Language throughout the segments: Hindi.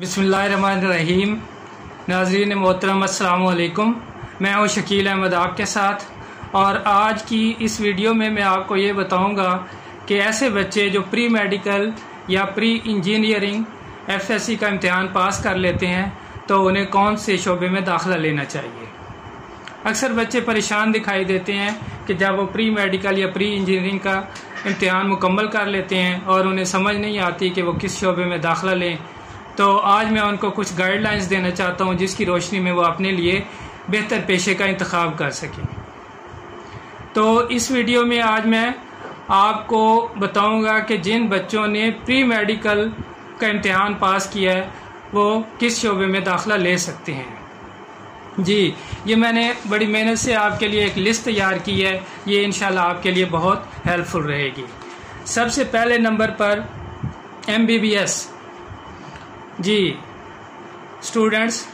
बिसमीम नाजरीन, मोहतरम असलकुम मैं हूँ शकील अहमद आपके साथ। और आज की इस वीडियो में मैं आपको ये बताऊँगा कि ऐसे बच्चे जो प्री मेडिकल या प्री इंजीनियरिंग एफएससी का इम्तहान पास कर लेते हैं तो उन्हें कौन से शोबे में दाखिला लेना चाहिए? अक्सर बच्चे परेशान दिखाई देते हैं कि जब वो प्री मेडिकल या प्री इंजीनियरिंग का इम्तहान मुकम्मल कर लेते हैं और उन्हें समझ नहीं आती कि वो किस शोबे में दाखिला लें। तो आज मैं उनको कुछ गाइडलाइंस देना चाहता हूँ, जिसकी रोशनी में वो अपने लिए बेहतर पेशे का इंतखब कर सकें। तो इस वीडियो में आज मैं आपको बताऊँगा कि जिन बच्चों ने प्री मेडिकल का इम्तहान पास किया है, वो किस शोबे में दाखिला ले सकते हैं। जी, ये मैंने बड़ी मेहनत से आपके लिए एक लिस्ट तैयार की है। ये इंशाल्लाह आपके लिए बहुत हेल्पफुल रहेगी। सबसे पहले नंबर पर एम बी बी एस जी स्टूडेंट्स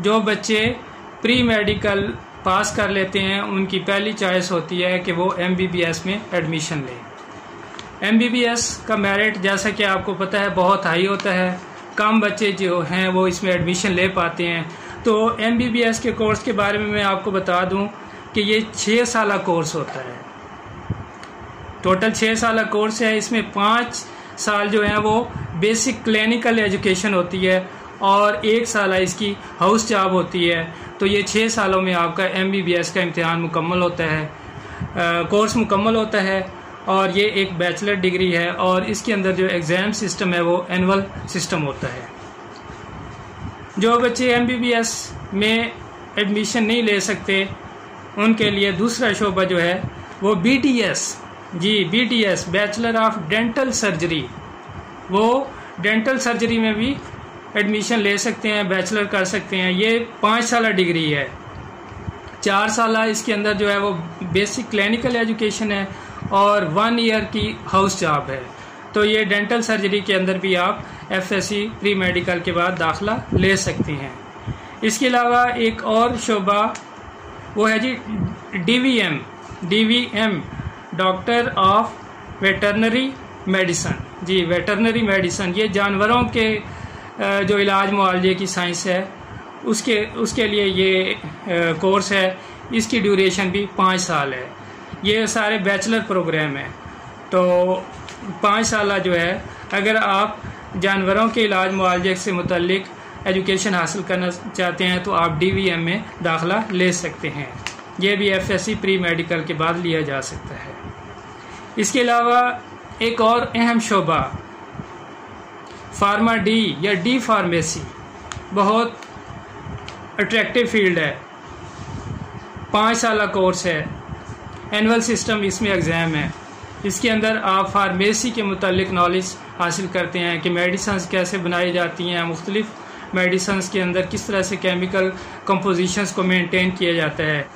जो बच्चे प्री मेडिकल पास कर लेते हैं, उनकी पहली चॉइस होती है कि वो एम बी बी एस में एडमिशन लें। एम बी बी एस का मेरिट जैसा कि आपको पता है, बहुत हाई होता है। कम बच्चे जो हैं, वो इसमें एडमिशन ले पाते हैं। तो एम बी बी एस के कोर्स के बारे में मैं आपको बता दूँ कि ये छः साल कोर्स होता है। टोटल छः साल कोर्स है। इसमें पाँच साल जो है वो बेसिक क्लिनिकल एजुकेशन होती है और एक साल इसकी हाउस जॉब होती है। तो ये छः सालों में आपका एम बी एस का इम्तहान मुकम्मल होता है आ, कोर्स मुकम्मल होता है और ये एक बैचलर डिग्री है और इसके अंदर जो एग्ज़ाम सिस्टम है वो एनअल सिस्टम होता है। जो बच्चे एम बी बी एस में एडमिशन नहीं ले सकते उनके लिए दूसरा शोबा जो है वो B ji B D S bachelor of dental surgery वो डेंटल सर्जरी में भी एडमिशन ले सकते हैं बैचलर कर सकते हैं। ये पाँच साल डिग्री है। चार साल इसके अंदर जो है वो बेसिक क्लिनिकल एजुकेशन है और वन ईयर की हाउस जॉब है। तो ये डेंटल सर्जरी के अंदर भी आप F S C pre medical के बाद दाखला ले सकते हैं। इसके अलावा एक और शोबा वो है जी D V M D V M doctor of veterinary medicine. Ji, veterinary medicine. ये जानवरों के जो इलाज मुआवजे की साइंस है, उसके उसके लिए ये कोर्स है। इसकी ड्यूरेशन भी पाँच साल है। ये सारे बैचलर प्रोग्राम है। तो पाँच साल जो है, अगर आप जानवरों के इलाज मुआवजे से मुतलिक एजुकेशन हासिल करना चाहते हैं तो आप डीवीएम में दाखला ले सकते हैं। ये भी F S C pre medical के बाद लिया जा सकता है। इसके अलावा एक और अहम शोबा फार्मा डी या डी फार्मेसी, बहुत अट्रैक्टिव फ़ील्ड है। पाँच साल कोर्स है। एनअल सिस्टम इसमें एग्ज़ाम है। इसके अंदर आप फार्मेसी के मतलब नॉलेज हासिल करते हैं कि मेडिसन कैसे बनाई जाती हैं, मुख्तलिफ़ मेडिसन्स के अंदर किस तरह से केमिकल कंपोजिशंस को मेंटेन किया जाता है।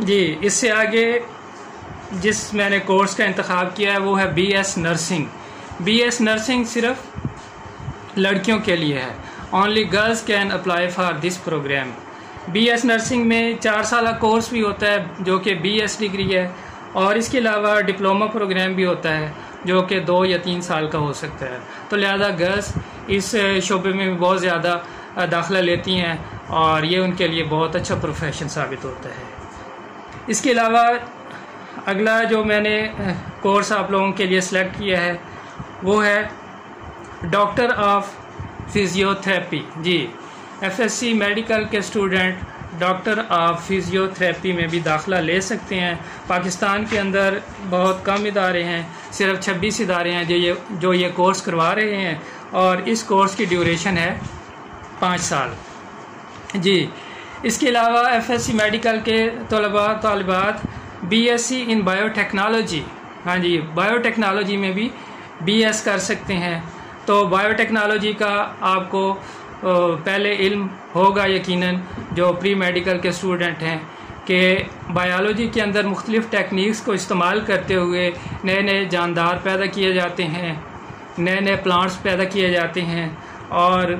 जी, इससे आगे जिस मैंने कोर्स का इंतखब किया है, वो है B S nursing B S nursing सिर्फ़ लड़कियों के लिए है। Only girls can apply for this program B S nursing में चार साल का कोर्स भी होता है, जो कि बी एस डिग्री है, और इसके अलावा डिप्लोमा प्रोग्राम भी होता है, जो कि दो या तीन साल का हो सकता है। तो लिहाजा गर्ल्स इस शोबे में भी बहुत ज़्यादा दाखिला लेती हैं, और ये उनके लिए बहुत अच्छा प्रोफेशन साबित होता है। इसके अलावा अगला जो मैंने कोर्स आप लोगों के लिए सिलेक्ट किया है, वो है डॉक्टर ऑफ़ फिज़ियोथेरेपी जी एफएससी मेडिकल के स्टूडेंट डॉक्टर ऑफ़ फिज़ियोथेरेपी में भी दाखला ले सकते हैं। पाकिस्तान के अंदर बहुत कम इदारे हैं, सिर्फ़ 26 इदारे हैं जो ये जो ये कोर्स करवा रहे हैं और इस कोर्स की ड्यूरेशन है पाँच साल। जी, इसके अलावा एफएससी मेडिकल के तलबा, तलबात बीएससी इन बायोटेक्नोलॉजी हाँ जी बायोटेक्नोलॉजी में भी बीएस कर सकते हैं। तो बायोटेक्नोलॉजी का आपको पहले इल्म होगा यकीनन, जो प्री मेडिकल के स्टूडेंट हैं, कि बायोलॉजी के अंदर मुख्तलिफ़ टेक्निक्स को इस्तेमाल करते हुए नए नए जानदार पैदा किए जाते हैं नए नए प्लांट्स पैदा किए जाते हैं, और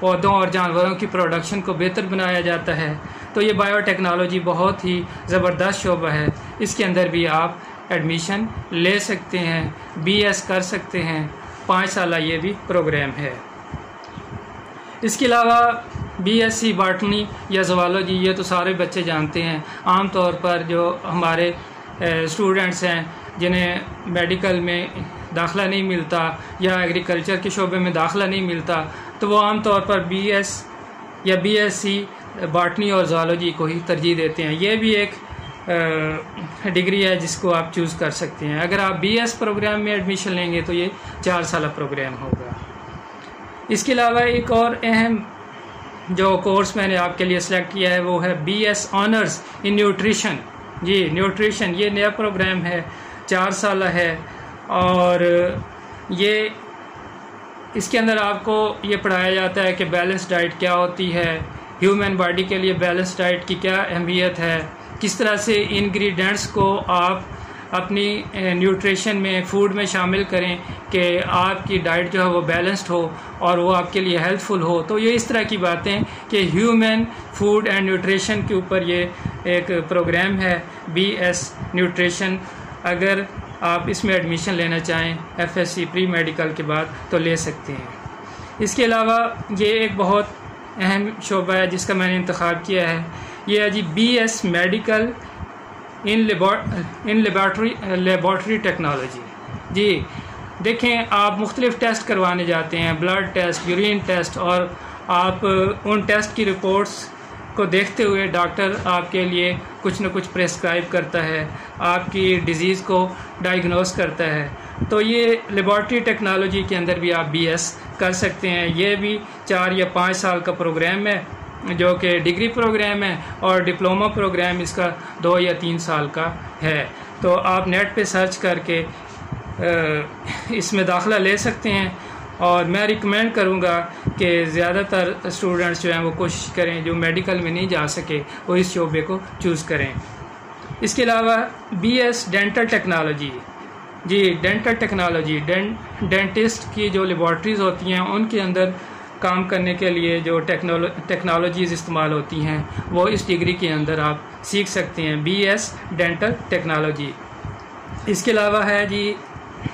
पौधों और जानवरों की प्रोडक्शन को बेहतर बनाया जाता है। तो ये बायोटेक्नोलॉजी बहुत ही ज़बरदस्त शोबा है। इसके अंदर भी आप एडमिशन ले सकते हैं बीएस कर सकते हैं। पाँच साल ये भी प्रोग्राम है। इसके अलावा बी एस सी बाटनी या जवालोजी ये तो सारे बच्चे जानते हैं। आम तौर पर जो हमारे स्टूडेंट्स हैं, जिन्हें मेडिकल में दाखला नहीं मिलता या एग्रीकल्चर के शोबे में दाखला नहीं मिलता तो वो आम तौर पर बी एस या बी एस सी बाटनी और जोलॉजी को ही तरजीह देते हैं। ये भी एक डिग्री है जिसको आप चूज़ कर सकते हैं। अगर आप बी एस प्रोग्राम में एडमिशन लेंगे तो ये चार साल प्रोग्राम होगा। इसके अलावा एक और अहम जो कोर्स मैंने आपके लिए सिलेक्ट किया है, वो है B S honours in nutrition ji nutrition ये नया प्रोग्राम है, चार साल है। और ये, इसके अंदर आपको ये पढ़ाया जाता है कि बैलेंस डाइट क्या होती है ह्यूमन बॉडी के लिए बैलेंस डाइट की क्या अहमियत है? किस तरह से इंग्रेडिएंट्स को आप अपनी न्यूट्रिशन में, फ़ूड में शामिल करें कि आपकी डाइट जो है वो बैलेंस्ड हो और वो आपके लिए हेल्पफुल हो? तो ये इस तरह की बातें कि ह्यूमन फ़ूड एंड न्यूट्रिशन के ऊपर ये एक प्रोग्राम है बी एस न्यूट्रिशन। अगर आप इसमें एडमिशन लेना चाहें F S C pre medical के बाद तो ले सकते हैं। इसके अलावा ये एक बहुत अहम शोबा है जिसका मैंने इंतखब किया है। ये है जी B S medical in in laboratory laboratory technology जी, देखें, आप मुख्तलिफ़ टेस्ट करवाने जाते हैं ब्लड टेस्ट यूरिन टेस्ट और आप उन टेस्ट की रिपोर्ट्स को देखते हुए डॉक्टर आपके लिए कुछ न कुछ प्रेस्क्राइब करता है, आपकी डिज़ीज़ को डायग्नोस करता है। तो ये लेबॉर्ट्री टेक्नोलॉजी के अंदर भी आप बीएस कर सकते हैं। ये भी चार या पाँच साल का प्रोग्राम है, जो कि डिग्री प्रोग्राम है और डिप्लोमा प्रोग्राम इसका दो या तीन साल का है। तो आप नेट पे सर्च करके इसमें दाखला ले सकते हैं। और मैं रिकमेंड करूँगा कि ज़्यादातर स्टूडेंट्स जो हैं वो कोशिश करें जो मेडिकल में नहीं जा सके, वो इस शोबे को चूज़ करें। इसके अलावा बी एस डेंटल टेक्नोलॉजी जी डेंटल टेक्नोलॉजी डेंटिस्ट की जो लेबॉर्ट्रीज़ होती हैं, उनके अंदर काम करने के लिए जो टेक्नोलो टेक्नोलॉजीज़ इस्तेमाल होती हैं, वो इस डिग्री के अंदर आप सीख सकते हैं बी एस डेंटल टेक्नोलॉजी इसके अलावा है जी,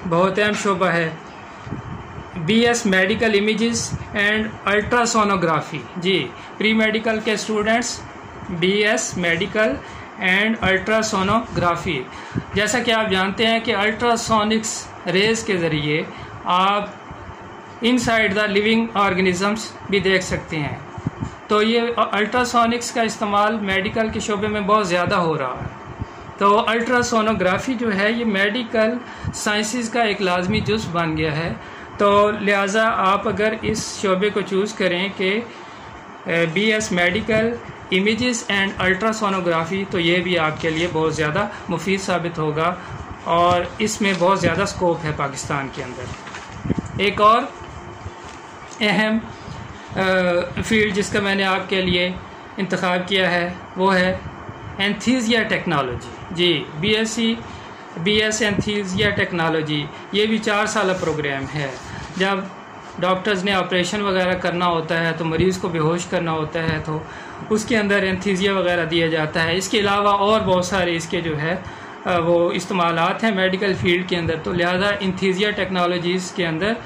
बहुत अहम शोबा है B S medical images and ultrasonography ji pre medical के students B S medical and ultrasonography जैसा कि आप जानते हैं कि अल्ट्रासोनिक्स रेज के ज़रिए आप इनसाइड द लिविंग ऑर्गेनिजम्स भी देख सकते हैं। तो ये अल्ट्रासोनिक्स का इस्तेमाल मेडिकल के शोबे में बहुत ज़्यादा हो रहा है। तो अल्ट्रासोनोग्राफी जो है, ये मेडिकल साइंसिस का एक लाजमी जुज बन गया है। तो लिहाजा आप अगर इस शोबे को चूज़ करें कि B S medical images and ultrasonography तो ये भी आपके लिए बहुत ज़्यादा मुफीद साबित होगा और इसमें बहुत ज़्यादा स्कोप है पाकिस्तान के अंदर। एक और अहम फ़ील्ड जिसका मैंने आपके लिए इंतखब किया है, वो है एंथीजिया टेक्नोलॉजी। जी B S C B S anaesthesia technology ये भी चार साल प्रोग्राम है। जब डॉक्टर्स ने ऑपरेशन वगैरह करना होता है तो मरीज़ को बेहोश करना होता है तो उसके अंदर एंथीजिया वगैरह दिया जाता है। इसके अलावा और बहुत सारे इसके जो है वो इस्तेमाल हैं मेडिकल फ़ील्ड के अंदर। तो लिहाजा इंथीजिया टेक्नोलॉजीज़ के अंदर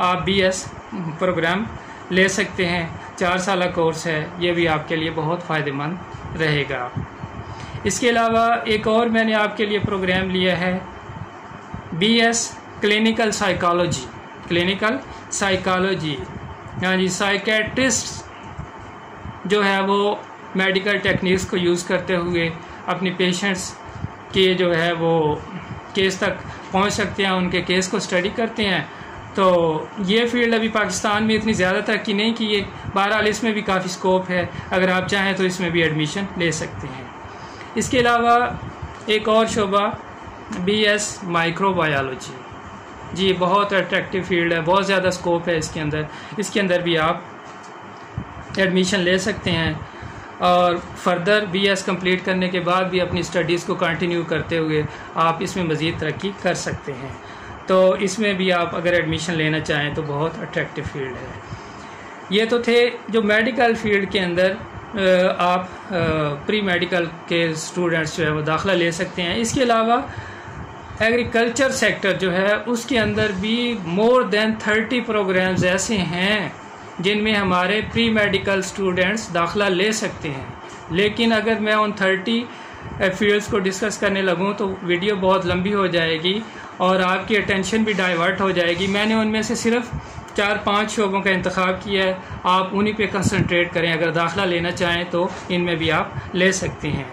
आप बी एस प्रोग्राम ले सकते हैं। चार साल कोर्स है, ये भी आपके लिए बहुत फ़ायदेमंद रहेगा। इसके अलावा एक और मैंने आपके लिए प्रोग्राम लिया है B S clinical psychology clinical psychology हाँ जी साइकेट्रिस्ट जो है वो मेडिकल टेक्निक्स को यूज़ करते हुए अपनी पेशेंट्स के जो है वो केस तक पहुँच सकते हैं, उनके केस को स्टडी करते हैं। तो ये फ़ील्ड अभी पाकिस्तान में इतनी ज़्यादा तरक्की नहीं की है। बहरहाल इसमें भी काफ़ी स्कोप है। अगर आप चाहें तो इसमें भी एडमिशन ले सकते हैं। इसके अलावा एक और शोबा बी एस माइक्रोबायोलॉजी जी, बहुत अट्रैक्टिव फ़ील्ड है, बहुत ज़्यादा स्कोप है इसके अंदर। इसके अंदर भी आप एडमिशन ले सकते हैं और फर्दर बी एस कंप्लीट करने के बाद भी अपनी स्टडीज़ को कंटिन्यू करते हुए आप इसमें मज़ीद तरक्की कर सकते हैं। तो इसमें भी आप अगर एडमिशन लेना चाहें तो बहुत अट्रैक्टिव फ़ील्ड है। ये तो थे जो मेडिकल फ़ील्ड के अंदर आप प्री मेडिकल के स्टूडेंट्स जो है वो दाखला ले सकते हैं। इसके अलावा एग्रीकल्चर सेक्टर जो है, उसके अंदर भी मोर देन थर्टी प्रोग्राम्स ऐसे हैं, जिनमें हमारे प्री मेडिकल स्टूडेंट्स दाखला ले सकते हैं। लेकिन अगर मैं उन थर्टी फील्ड्स को डिस्कस करने लगूँ तो वीडियो बहुत लंबी हो जाएगी और आपकी अटेंशन भी डाइवर्ट हो जाएगी। मैंने उनमें से सिर्फ़ चार पाँच शोबों का इंतखब किया है। आप उन्हीं पे कंसंट्रेट करें, अगर दाखला लेना चाहें तो इनमें भी आप ले सकते हैं।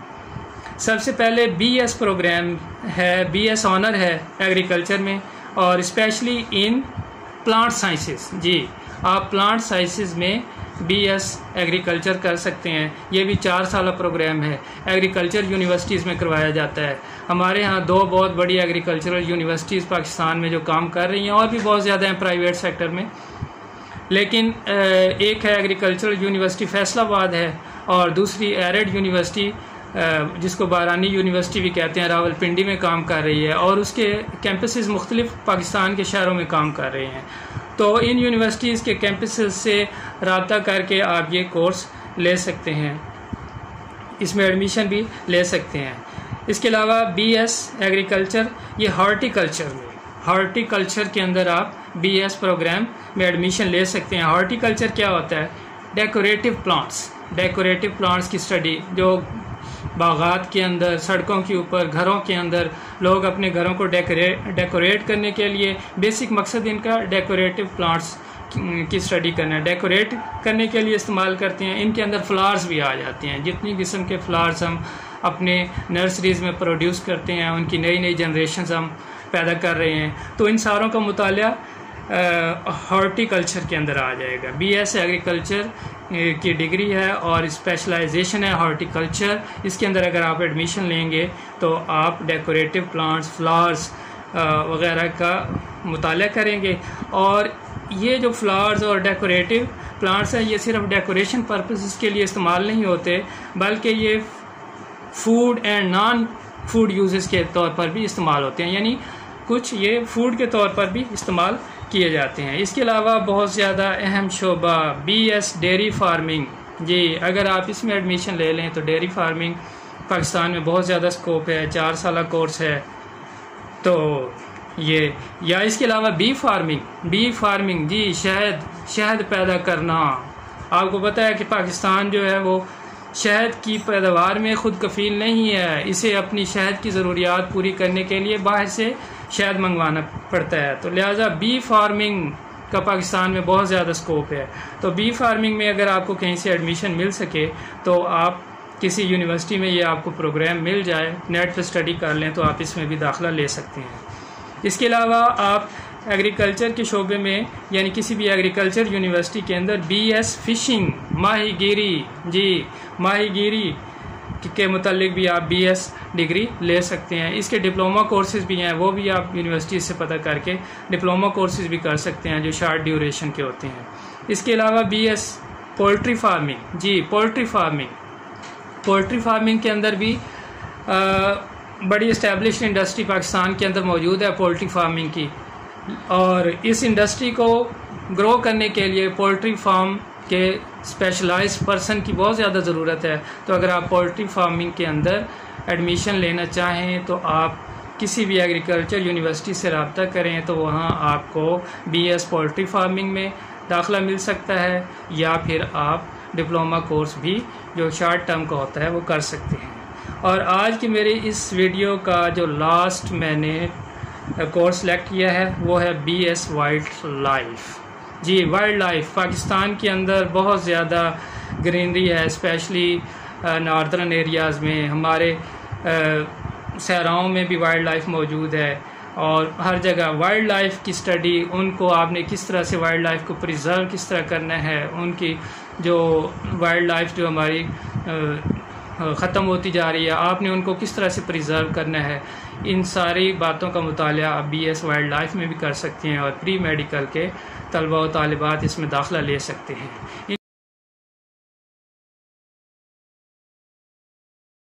सबसे पहले बीएस प्रोग्राम है बी एस ऑनर है एग्रीकल्चर में और स्पेशली इन प्लांट साइंसेस जी, आप प्लांट साइंसेस में बीएस एग्रीकल्चर कर सकते हैं। ये भी चार साल प्रोग्राम है। एग्रीकल्चर यूनिवर्सिटीज़ में करवाया जाता है। हमारे यहाँ दो बहुत बड़ी एग्रीकल्चरल यूनिवर्सिटीज़ पाकिस्तान में जो काम कर रही हैं और भी बहुत ज़्यादा हैं प्राइवेट सेक्टर में। लेकिन एक है एग्रीकल्चरल यूनिवर्सिटी फैसलाबाद है और दूसरी एरेड यूनिवर्सिटी जिसको बारानी यूनिवर्सिटी भी कहते हैं, रावलपिंडी में काम कर रही है और उसके कैंपसेस मुख्तलिफ़ पाकिस्तान के शहरों में काम कर रहे हैं। तो इन यूनिवर्सिटीज़ के कैंपस से रबता करके आप ये कोर्स ले सकते हैं। इसमें एडमिशन भी ले सकते हैं। इसके अलावा बी एस एग्रीकल्चर ये हॉर्टिकल्चर में हॉर्टिकल्चर के अंदर आप बी एस प्रोग्राम में एडमिशन ले सकते हैं। हॉर्टिकल्चर क्या होता है? डेकोरेटिव प्लांट्स डेकोरेटिव प्लांट्स की स्टडी जो बागात के अंदर, सड़कों के ऊपर, घरों के अंदर लोग अपने घरों को डेकोरेट डेकोरेट करने के लिए बेसिक मकसद इनका डेकोरेटिव प्लांट्स की स्टडी करना है। डेकोरेट करने के लिए इस्तेमाल करते हैं, इनके अंदर फ्लावर्स भी आ जाते हैं। जितनी किस्म के फ्लावर्स हम अपने नर्सरीज़ में प्रोड्यूस करते हैं, उनकी नई नई जनरेशन हम पैदा कर रहे हैं तो इन सारों का मुताल हॉर्टिकल्चर के अंदर आ जाएगा। बी एस एग्रीकल्चर की डिग्री है और स्पेशलाइजेशन है हॉर्टिकल्चर इसके अंदर अगर आप एडमिशन लेंगे तो आप डेकोरेटिव प्लांट्स फ्लावर्स वगैरह का मुताल करेंगे। और ये जो फ्लावर्स और डेकोरेटिव प्लांट्स हैं, ये सिर्फ़ डेकोरेशन पर्पज़ के लिए इस्तेमाल नहीं होते, बल्कि ये food and non food uses के तौर पर भी इस्तेमाल होते हैं। यानी कुछ ये फ़ूड के तौर पर भी इस्तेमाल किए जाते हैं। इसके अलावा बहुत ज़्यादा अहम शोबा बी एस डेयरी फ़ार्मिंग। जी, अगर आप इसमें एडमिशन ले लें तो डेयरी फ़ार्मिंग पाकिस्तान में बहुत ज़्यादा स्कोप है, चार साल कोर्स है। तो ये, या इसके अलावा बी फ़ार्मिंग बी फ़ार्मिंग जी, शहद शहद पैदा करना। आपको पता है कि पाकिस्तान जो है, वो शहद की पैदावार में खुद कफील नहीं है। इसे अपनी शहद की ज़रूरियात पूरी करने के लिए बाहर से शहद मंगवाना पड़ता है। तो लिहाजा बी फ़ार्मिंग का पाकिस्तान में बहुत ज़्यादा स्कोप है। तो बी फ़ार्मिंग में अगर आपको कहीं से एडमिशन मिल सके तो आप किसी यूनिवर्सिटी में ये आपको प्रोग्राम मिल जाए नेट पर स्टडी कर लें तो आप इसमें भी दाखिला ले सकते हैं। इसके अलावा आप एग्रीकल्चर के शोबे में, यानी किसी भी एग्रीकल्चर यूनिवर्सिटी के अंदर बी एस फिशिंग माहीगिरी, जी, माहीगिरी के मतलब भी आप बी एस डिग्री ले सकते हैं। इसके डिप्लोमा कोर्सेज भी हैं वो भी आप यूनिवर्सिटी से पता करके डिप्लोमा कोर्सेज भी कर सकते हैं जो शार्ट ड्यूरेशन के होते हैं। इसके अलावा बी एस पोल्ट्री फ़ार्मिंग जी पोल्ट्री फ़ार्मिंग पोल्ट्री फ़ार्मिंग के अंदर भी आ, बड़ी इस्टेब्लिश इंडस्ट्री पाकिस्तान के अंदर मौजूद है पोल्ट्री फ़ार्मिंग की। और इस इंडस्ट्री को ग्रो करने के लिए पोल्ट्री फार्म के स्पेशलाइज पर्सन की बहुत ज़्यादा ज़रूरत है। तो अगर आप पोल्ट्री फ़ार्मिंग के अंदर एडमिशन लेना चाहें तो आप किसी भी एग्रीकल्चर यूनिवर्सिटी से रबता करें तो वहाँ आपको बी एस पोल्ट्री फ़ार्मिंग में दाखिला मिल सकता है, या फिर आप डिप्लोमा कोर्स भी जो शार्ट टर्म का होता है, वो कर सकते हैं। और आज की मेरी इस वीडियो का जो लास्ट मैंने कोर्स सेलेक्ट किया है, वो है बी एस वाइल्ड लाइफ जी वाइल्ड लाइफ पाकिस्तान के अंदर बहुत ज़्यादा ग्रीनरी है स्पेशली नॉर्दर्न एरियाज़ में। हमारे सहराओं में भी वाइल्ड लाइफ मौजूद है। और हर जगह वाइल्ड लाइफ की स्टडी उनको आपने किस तरह से वाइल्ड लाइफ को प्रिजर्व किस तरह करना है, उनकी जो वाइल्ड लाइफ जो हमारी ख़त्म होती जा रही है, आपने उनको किस तरह से प्रिजर्व करना है इन सारी बातों का मुताल आप बी एस वाइल्ड लाइफ में भी कर सकते हैं और प्री मेडिकल के तलबा व तालबात इसमें दाखिला ले सकते हैं।